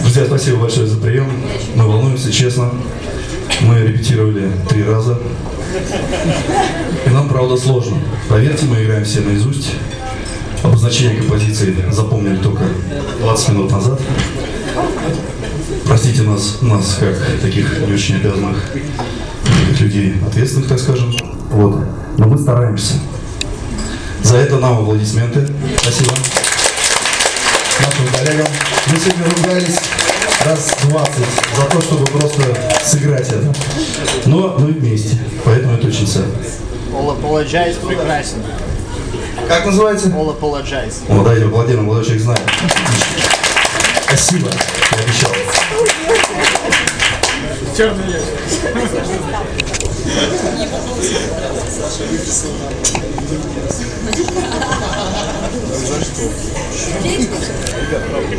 Друзья, спасибо большое за прием. Мы волнуемся, честно. Мы репетировали три раза. И нам, правда, сложно. Поверьте, мы играем все наизусть. Обозначение композиции запомнили только 20 минут назад. Простите нас, нас как таких не очень обязанных людей, ответственных, так скажем. Вот. Но мы стараемся. За это нам аплодисменты. Спасибо. Нашим коллегам. Мы сегодня ругались раз 20 за то, чтобы просто сыграть это. Но мы вместе, поэтому это очень ценно. All apologize прекрасен. Как называется? All apologize. О, дайте аплодируем, молодой человек знает. Спасибо, я обещал. Саша выписал За что? Ребят, правда,